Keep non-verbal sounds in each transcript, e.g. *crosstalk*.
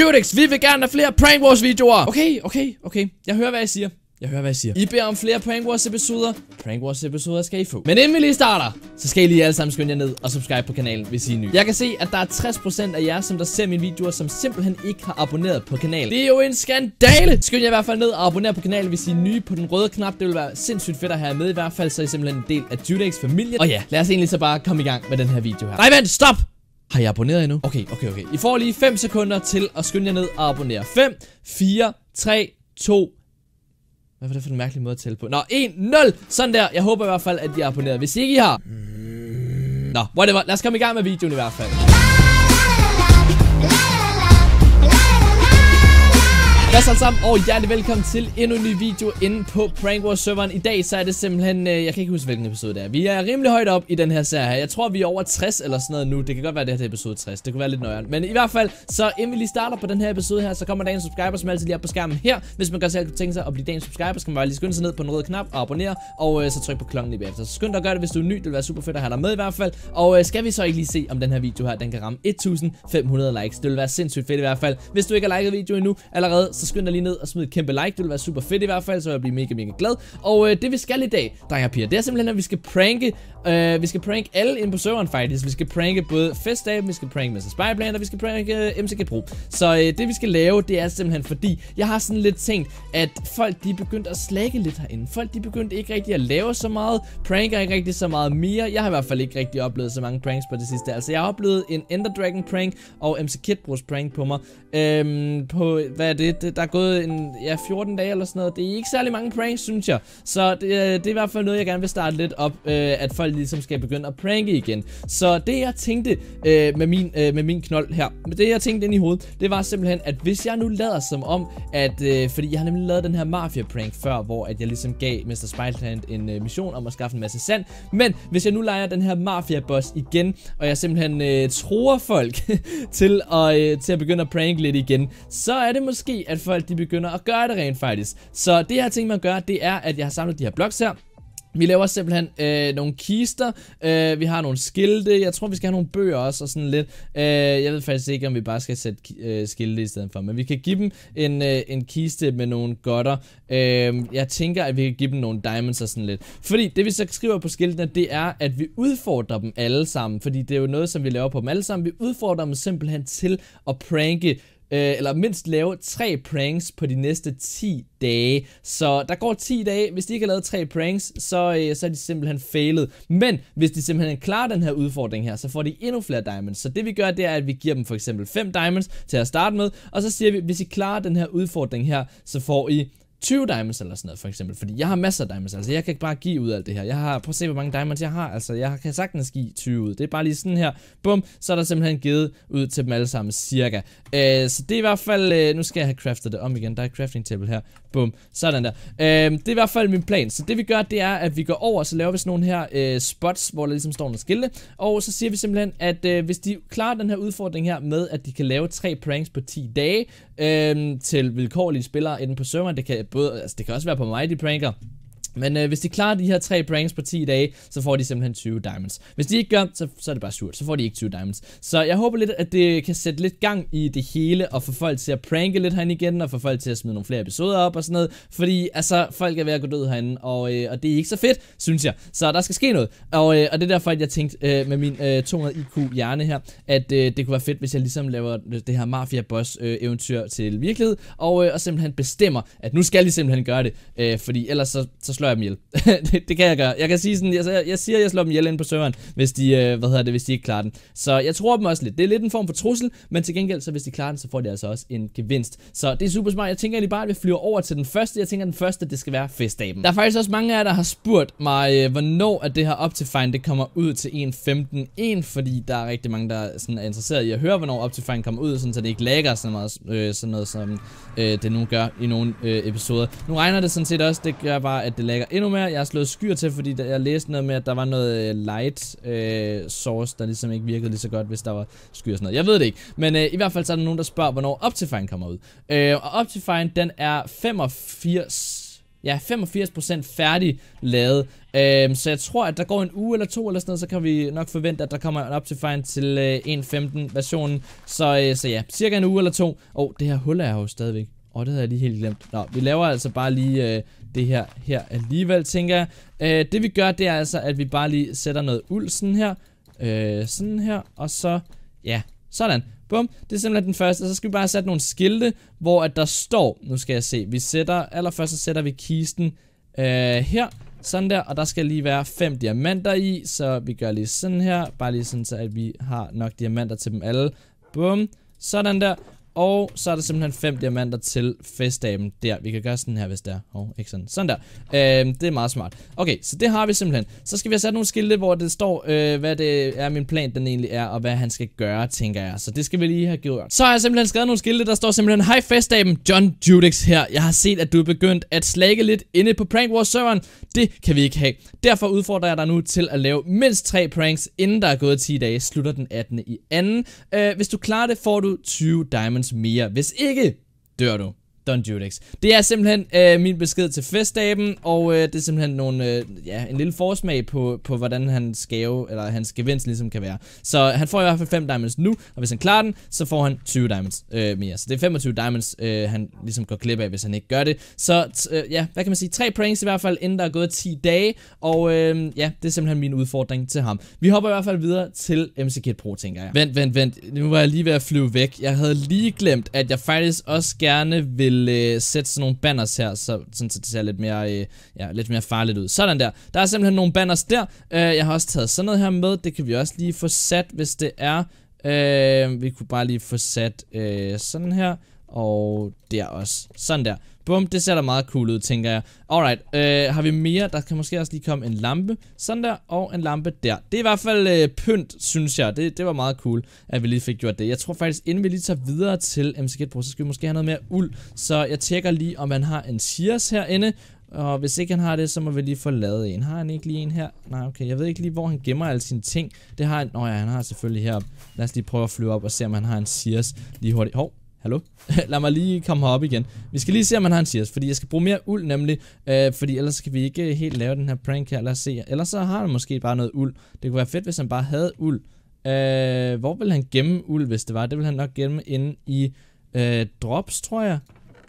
Judex, vi vil gerne have flere Prank Wars videoer. Okay, okay, okay. Jeg hører, hvad I siger. Jeg hører, hvad I siger. I beder om flere Prank Wars episoder. Prank Wars episoder skal I få. Men inden vi lige starter, så skal I lige alle sammen skynde jer ned og subscribe på kanalen, hvis I er nye. Jeg kan se, at der er 60% af jer, som der ser mine videoer, som simpelthen ikke har abonneret på kanalen. Det er jo en skandale! Skynd jer i hvert fald ned og abonner på kanalen, hvis I er nye på den røde knap. Det vil være sindssygt fedt at have med i hvert fald, så er I simpelthen en del af Judex familien. Og ja, lad os egentlig så bare komme i gang med den her video her. Nej, vent, stop! Har I abonneret endnu? Okay, okay, okay. I får lige 5 sekunder til at skynde jer ned og abonnere. 5, 4, 3, 2, hvad var det for en mærkelig måde at tælle på? Nå, 1, 0! Sådan der. Jeg håber i hvert fald, at I er abonneret. Hvis I ikke I har... Nå, whatever. Lad os komme i gang med videoen i hvert fald. Hvad så sammen, og hjertelig velkommen til endnu en ny video inde på Prank Wars serveren. I dag så er det simpelthen, øh, jeg kan ikke huske hvilken episode det er. Vi er rimelig højt op i den her serie her. Jeg tror vi er over 60 eller sådan noget nu. Det kan godt være det her er episode 60. Det kunne være lidt nøjere. Men i hvert fald, så inden vi lige starter på den her episode her, så kommer dagens subscriber, som altid lige op på skærmen her. Hvis man godt selv kunne tænke sig at blive dagens subscriber, så kan man bare lige skynde sig ned på den røde knap og abonnere. Og øh, så tryk på klokken lige bagefter. Så skynd dig at gøre det, hvis du er ny. Det vil være super fedt at have dig med i hvert fald. Og øh, skal vi så ikke lige se, om den her video her, den kan ramme 1500 likes. Det vil være sindssygt fedt i hvert fald. Hvis du ikke har liket videoen endnu allerede, så skynd dig lige ned og smid et kæmpe like. Det vil være super fedt i hvert fald, så jeg bliver mega, mega glad. Og øh, det vi skal i dag, drenge og piger, det er simpelthen, at vi skal pranke, øh, vi skal pranke alle ind på serveren faktisk. Vi skal pranke både Festab, vi skal pranke Mr. Spyplan, og vi skal pranke øh, MCG Pro. Så øh, det vi skal lave, det er simpelthen fordi, jeg har sådan lidt tænkt, at folk de er begyndt at slække lidt herinde. Folk de er begyndt ikke rigtig at lave så meget, pranker ikke rigtig så meget mere. Jeg har i hvert fald ikke rigtig oplevet så mange pranks på det sidste. Altså jeg har oplevet en Ender Dragon prank og MC Kid Bros prank på mig. Øhm, på, hvad er det? Der er gået en, ja, 14 dage eller sådan noget. Det er ikke særlig mange pranks, synes jeg. Så det, øh, det er i hvert fald noget, jeg gerne vil starte lidt op, øh, at folk ligesom skal begynde at pranke igen. Så det, jeg tænkte øh, med, min, øh, med min knold her, det, jeg tænkte ind i hovedet, det var simpelthen, at hvis jeg nu lader som om, at, øh, fordi jeg har nemlig lavet den her mafia-prank før, hvor at jeg ligesom gav Mr. Spyland en øh, mission om at skaffe en masse sand. Men hvis jeg nu leger den her mafia-boss igen, og jeg simpelthen øh, tror folk *laughs* til, at, øh, til at begynde at pranke lidt igen, så er det måske, at folk de begynder at gøre det rent faktisk. Så det jeg har tænkt mig at gøre, det er, at jeg har samlet de her blocks her. Vi laver simpelthen øh, nogle kister, øh, vi har nogle skilte, jeg tror vi skal have nogle bøger også og sådan lidt. Øh, jeg ved faktisk ikke om vi bare skal sætte øh, skilte i stedet for, men vi kan give dem en, øh, en kiste med nogle godter. Øh, jeg tænker at vi kan give dem nogle diamonds og sådan lidt. Fordi det vi så skriver på skiltene, det er at vi udfordrer dem alle sammen, fordi det er jo noget som vi laver på dem alle sammen. Vi udfordrer dem simpelthen til at pranke øh, eller mindst lave tre pranks på de næste 10 dage. Så der går 10 dage. Hvis de ikke har lavet tre pranks, så, øh, så er de simpelthen failet. Men hvis de simpelthen klarer den her udfordring her, så får de endnu flere diamonds. Så det vi gør, det er, at vi giver dem for eksempel 5 diamonds til at starte med. Og så siger vi, hvis I klarer den her udfordring her, så får I 20 diamonds eller sådan noget, for eksempel. Fordi jeg har masser af diamonds, altså jeg kan ikke bare give ud alt det her. Jeg har, prøv at se, hvor mange diamonds jeg har. Altså, jeg kan sagtens give 20 ud. Det er bare lige sådan her. Bum, så er der simpelthen givet ud til dem alle sammen, cirka. Øh, så det er i hvert fald, øh, nu skal jeg have craftet det om igen. Der er et crafting table her. Bum, sådan der. Øh, det er i hvert fald min plan. Så det vi gør, det er, at vi går over, så laver vi sådan nogle her øh, spots, hvor der ligesom står nogle skilte. Og så siger vi simpelthen, at øh, hvis de klarer den her udfordring her med, at de kan lave tre pranks på 10 dage øh, til vilkårlige spillere inden på serveren, det kan både, altså det kan også være på mig, de pranker. Men øh, hvis de klarer de her tre pranks på 10 dage, så får de simpelthen 20 diamonds. Hvis de ikke gør, så, så er det bare surt. Så får de ikke 20 diamonds. Så jeg håber lidt, at det kan sætte lidt gang i det hele, og få folk til at pranke lidt herinde igen, og få folk til at smide nogle flere episoder op og sådan noget. Fordi altså, folk er ved at gå død herinde, og, øh, og det er ikke så fedt, synes jeg. Så der skal ske noget. Og, øh, og det er derfor, at jeg tænkte øh, med min øh, 200 IQ hjerne her, at øh, det kunne være fedt, hvis jeg ligesom laver det her Mafia Boss øh, eventyr til virkelighed, og, øh, og simpelthen bestemmer, at nu skal de simpelthen gøre det. Øh, fordi ellers så, så slår jeg dem ihjel. *laughs* det, det kan jeg gøre. Jeg kan sige sådan, jeg, jeg, siger, at jeg slår dem ihjel ind på serveren, hvis de, øh, hvad hedder det, hvis de ikke klarer den. Så jeg tror dem også lidt. Det er lidt en form for trussel, men til gengæld, så hvis de klarer den, så får de altså også en gevinst. Så det er super smart. Jeg tænker egentlig bare, at vi flyver over til den første. Jeg tænker, at den første, det skal være festdagen. Der er faktisk også mange af jer, der har spurgt mig, øh, hvornår at det her Optifine, det kommer ud til 1.15.1, fordi der er rigtig mange, der sådan er interesseret i at høre, hvornår Optifine kommer ud, sådan, så det ikke lagger så meget, øh, sådan noget, som øh, det nu gør i nogle øh, episoder. Nu regner det sådan set også, det gør bare, at det lægger endnu mere. Jeg har slået skyer til, fordi jeg læste noget med, at der var noget øh, light øh, source, der ligesom ikke virkede lige så godt, hvis der var skyer og sådan noget. Jeg ved det ikke. Men øh, i hvert fald så er der nogen, der spørger, hvornår Optifine kommer ud. Øh, og Optifine, den er 85... ja, 85% færdig lavet. Øhm, så jeg tror, at der går en uge eller to eller sådan noget, så kan vi nok forvente, at der kommer en Optifine til øh, 1.15 versionen. Så, øh, så ja, cirka en uge eller to. Åh, oh, det her hul er jo stadigvæk. Åh, oh, det havde jeg lige helt glemt. Nå, vi laver altså bare lige øh, det her her alligevel, tænker jeg. Øh, det vi gør, det er altså, at vi bare lige sætter noget uld sådan her. Øh, sådan her, og så, ja, sådan. Bum, det er simpelthen den første. Så skal vi bare sætte nogle skilte, hvor at der står, nu skal jeg se, vi sætter, allerførst så sætter vi kisten øh, her, sådan der, og der skal lige være fem diamanter i, så vi gør lige sådan her, bare lige sådan så, at vi har nok diamanter til dem alle. Bum, sådan der, og så er der simpelthen fem diamanter til festdagen der. Vi kan gøre sådan her, hvis det er. Oh, ikke sådan. Sådan der. Øhm, det er meget smart. Okay, så det har vi simpelthen. Så skal vi have sat nogle skilte, hvor det står, øh, hvad det er min plan, den egentlig er, og hvad han skal gøre, tænker jeg. Så det skal vi lige have gjort. Så har jeg simpelthen skrevet nogle skilte, der står simpelthen, Hej festdagen, John Judix her. Jeg har set, at du er begyndt at slække lidt inde på Prank Wars serveren. Det kan vi ikke have. Derfor udfordrer jeg dig nu til at lave mindst tre pranks, inden der er gået 10 dage. Slutter den 18. i anden. Øh, hvis du klarer det, får du 20 diamonds mere. Hvis ikke, dør du. Don Judex. Det er simpelthen øh, min besked til festdagen, og øh, det er simpelthen nogle, øh, ja, en lille forsmag på, på hvordan hans gave, eller hans gevinst ligesom kan være. Så han får i hvert fald 5 diamonds nu, og hvis han klarer den, så får han 20 diamonds øh, mere. Så det er 25 diamonds, øh, han ligesom går klip af, hvis han ikke gør det. Så øh, ja, hvad kan man sige? Tre pranks i hvert fald, inden der er gået 10 dage, og øh, ja, det er simpelthen min udfordring til ham. Vi hopper i hvert fald videre til MC Kid Pro, tænker jeg. Vent, vent, vent. Nu var jeg lige ved at flyve væk. Jeg havde lige glemt, at jeg faktisk også gerne vil vil øh, sætte sådan nogle banners her, så, sådan, så det ser lidt mere, øh, ja, lidt mere farligt ud. Sådan der. Der er simpelthen nogle banners der. Øh, jeg har også taget sådan noget her med. Det kan vi også lige få sat, hvis det er. Øh, vi kunne bare lige få sat øh, sådan her. Og der også. Sådan der. Bum, det ser da meget cool ud, tænker jeg. Alright, øh, har vi mere? Der kan måske også lige komme en lampe. Sådan der, og en lampe der. Det er i hvert fald øh, pynt, synes jeg. Det, det var meget cool, at vi lige fik gjort det. Jeg tror faktisk, inden vi lige tager videre til MCG Pro, så skal vi måske have noget mere uld. Så jeg tjekker lige, om han har en Shears herinde. Og hvis ikke han har det, så må vi lige få lavet en. Har han ikke lige en her? Nej, okay. Jeg ved ikke lige, hvor han gemmer alle sine ting. Det har han... Nå ja, han har selvfølgelig heroppe. Lad os lige prøve at flyve op og se, om han har en Sears lige hurtigt. Hov, Hallo? *laughs* Lad mig lige komme herop igen. Vi skal lige se, om han har en Sears, fordi jeg skal bruge mere uld nemlig, øh, fordi ellers kan vi ikke øh, helt lave den her prank her. Lad os se. Ellers så har han måske bare noget uld. Det kunne være fedt, hvis han bare havde uld. Øh, hvor vil han gemme uld, hvis det var? Det vil han nok gemme inde i øh, drops, tror jeg.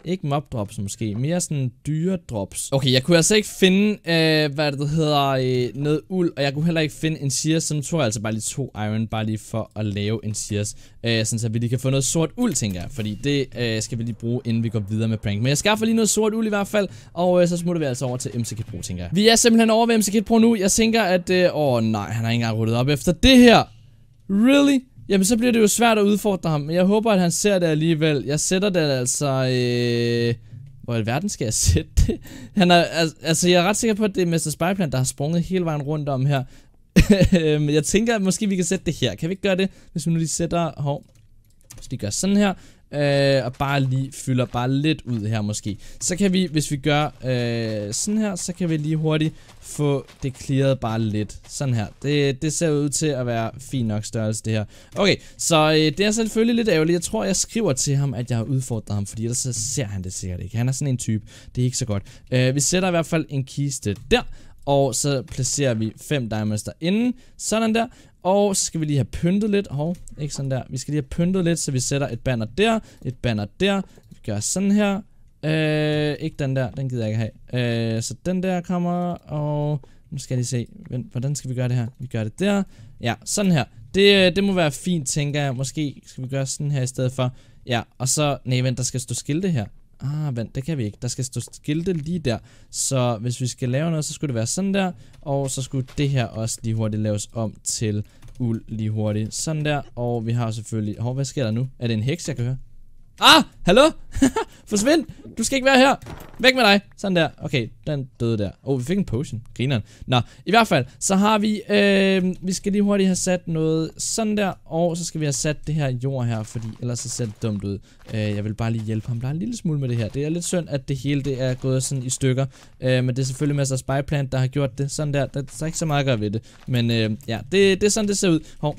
Ikke mob drops måske, mere sådan dyre drops. Okay, jeg kunne altså ikke finde, øh, hvad det hedder, øh, noget uld, og jeg kunne heller ikke finde en shears, så nu tror jeg altså bare lige to iron, bare lige for at lave en shears. Øh, sådan så vi lige kan få noget sort uld, tænker jeg, fordi det øh, skal vi lige bruge, inden vi går videre med prank. Men jeg skaffer lige noget sort uld i hvert fald, og øh, så smutter vi altså over til MCK Pro, tænker jeg. Vi er simpelthen over ved MCK Pro nu. Jeg tænker, at, øh, åh nej, han har ikke engang ruttet op efter det her. Really? Jamen, så bliver det jo svært at udfordre ham. Men jeg håber, at han ser det alligevel. Jeg sætter det altså... Øh... Hvor i verden skal jeg *laughs* sætte det? Han er, altså, jeg er ret sikker på, at det er Mr. Spyplan, der har sprunget hele vejen rundt om her. *laughs* Jeg tænker, at måske vi kan sætte det her. Kan vi ikke gøre det? Hvis vi nu lige sætter... Hov. Hvis vi gør sådan her. Øh, og bare lige fylder bare lidt ud her måske. Så kan vi, hvis vi gør øh, sådan her, så kan vi lige hurtigt få det clearet bare lidt. Sådan her. Det, det ser ud til at være fin nok størrelse det her. Okay, så øh, det er selvfølgelig lidt ærgerligt. Jeg tror, jeg skriver til ham, at jeg har udfordret ham, fordi ellers så ser han det sikkert ikke. Han er sådan en type. Det er ikke så godt. Øh, vi sætter i hvert fald en kiste der. Og så placerer vi 5 diamonds derinde. Sådan der. Og så skal vi lige have pyntet lidt. Hov, ikke sådan der. Vi skal lige have pyntet lidt, så vi sætter et banner der, et banner der. Vi gør sådan her. Øh, ikke den der, den gider jeg ikke have. Øh, så den der kommer, og nu skal jeg lige se, hvordan skal vi gøre det her? Vi gør det der. Ja, sådan her. Det, øh, det må være fint, tænker jeg. Måske skal vi gøre sådan her i stedet for. Ja, og så, nej, vent, der skal stå skilte her. Ah, vent, det kan vi ikke. Der skal stå skilte lige der. Så hvis vi skal lave noget, så skulle det være sådan der. Og så skulle det her også lige hurtigt laves om til uld lige hurtigt. Sådan der. Og vi har selvfølgelig... Hov, hvad sker der nu? Er det en heks, jeg kan høre? Ah, hallo? *laughs* Forsvind! Du skal ikke være her! Væk med dig! Sådan der. Okay, den døde der. Åh, oh, vi fik en potion. Grineren. Nå, i hvert fald, så har vi... Øh, vi skal lige hurtigt have sat noget sådan der. Og så skal vi have sat det her jord her, fordi ellers så ser det dumt ud. Øh, jeg vil bare lige hjælpe ham bare en lille smule med det her. Det er lidt synd, at det hele det er gået sådan i stykker. Øh, men det er selvfølgelig masser af spyplant, der har gjort det. Sådan der. Der er ikke så meget at gøre ved det. Men øh, ja, det, det er sådan, det ser ud. Hov,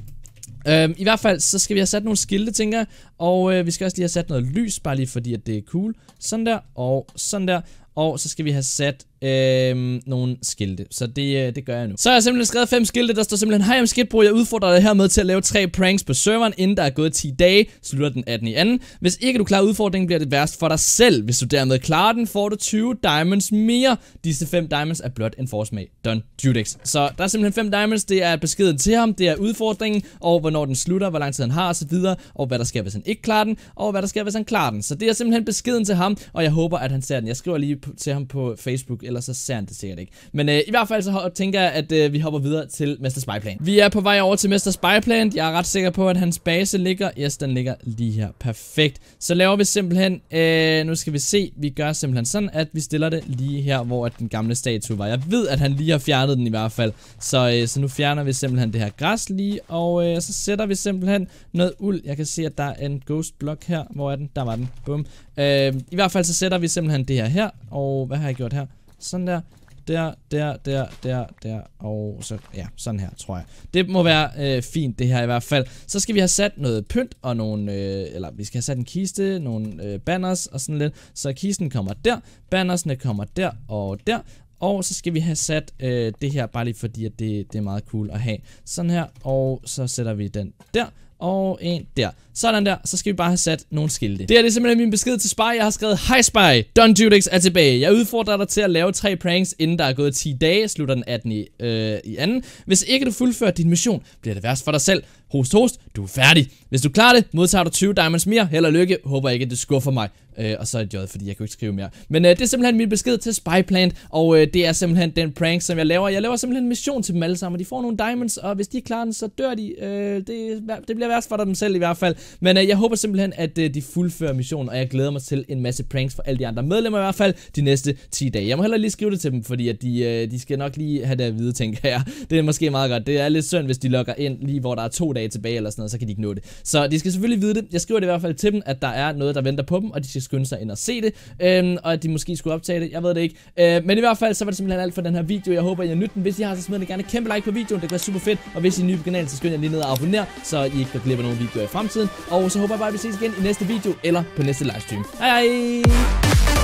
Øhm, I hvert fald, så skal vi have sat nogle skilte, tænker jeg. Og øh, vi skal også lige have sat noget lys, bare lige fordi, at det er cool. Sådan der, og sådan der. og så skal vi have sat øh, nogle skilte. Så det, øh, det gør jeg nu. Så har jeg simpelthen skrevet fem skilte, der står simpelthen, hej om skidtbro, jeg udfordrer dig hermed til at lave tre pranks på serveren, inden der er gået 10 dage, slutter den 18 i anden. Hvis ikke du klarer udfordringen, bliver det værst for dig selv. Hvis du dermed klarer den, får du 20 diamonds mere. Disse fem diamonds er blot en forsmag. Done. Judex. Så der er simpelthen fem diamonds, det er beskeden til ham, det er udfordringen, og hvornår den slutter, hvor lang tid han har osv., og hvad der sker, hvis han ikke klarer den, og hvad der sker, hvis han klarer den. Så det er simpelthen beskeden til ham, og jeg håber, at han ser den. Jeg skriver lige til ham på Facebook, ellers så ser han det sikkert ikke. Men øh, i hvert fald så tænker jeg, at øh, vi hopper videre til Mester Spyplan. Vi er på vej over til Mester Spyplan. Jeg er ret sikker på, at hans base ligger. Yes, den ligger lige her. Perfekt. Så laver vi simpelthen, øh, nu skal vi se, vi gør simpelthen sådan, at vi stiller det lige her, hvor den gamle statue var. Jeg ved, at han lige har fjernet den i hvert fald. Så, øh, så nu fjerner vi simpelthen det her græs lige, og øh, så sætter vi simpelthen noget uld. Jeg kan se, at der er en ghost block her. Hvor er den? Der var den. Bum. Øh, I hvert fald så sætter vi simpelthen det her her, og hvad har jeg gjort her? Sådan der der, der, der, der, der, og så, ja, sådan her, tror jeg. Det må være øh, fint, det her i hvert fald. Så skal vi have sat noget pynt, og nogle, øh, eller vi skal have sat en kiste, nogle øh, banners og sådan lidt. Så kisten kommer der, bannersne kommer der og der, og så skal vi have sat øh, det her, bare lige fordi, at det, det er meget cool at have. Sådan her, og så sætter vi den der, og en der. Sådan der, så skal vi bare have sat nogle skilte. Det er det simpelthen min besked til Spy. Jeg har skrevet, Hej Spy, Don Judex er tilbage. Jeg udfordrer dig til at lave tre pranks, inden der er gået 10 dage, slutter den 18 i, øh, i anden. Hvis ikke du fuldfører din mission, bliver det værst for dig selv. Host, host, du er færdig. Hvis du klarer det, modtager du 20 diamonds mere. Held og lykke. Håber ikke, at det skuffer mig. Øh, og så er det J, fordi jeg kan ikke skrive mere. Men øh, det er simpelthen min besked til Spyplant, og øh, det er simpelthen den prank, som jeg laver. Jeg laver simpelthen en mission til dem alle sammen, og de får nogle diamonds, og hvis de klarer den, så dør de. Øh, det, det bliver værst for dem selv i hvert fald. Men øh, jeg håber simpelthen, at øh, de fuldfører missionen, og jeg glæder mig til en masse pranks for alle de andre medlemmer i hvert fald de næste 10 dage. Jeg må heller lige skrive det til dem, fordi at de, øh, de skal nok lige have det at vide, tænker jeg. Det er måske meget godt. Det er lidt synd, hvis de logger ind lige hvor der er to dage tilbage eller sådan noget, så kan de ikke nå det. Så de skal selvfølgelig vide det. Jeg skriver det i hvert fald til dem, at der er noget, der venter på dem, og de skal skynde sig ind og se det, Øh, og at de måske skulle optage det. Jeg ved det ikke. Øh, men i hvert fald, så var det simpelthen alt for den her video. Jeg håber, I har nydt den. Hvis I har, så smid gerne et kæmpe like på videoen. Det gør super fedt. Og hvis I er nye på kanalen, så skynd jer lige ned og abonner, så I ikke glip af nogle videoer i fremtiden. Og så håber jeg bare, at vi ses igen i næste video, eller på næste livestream. Hej hej!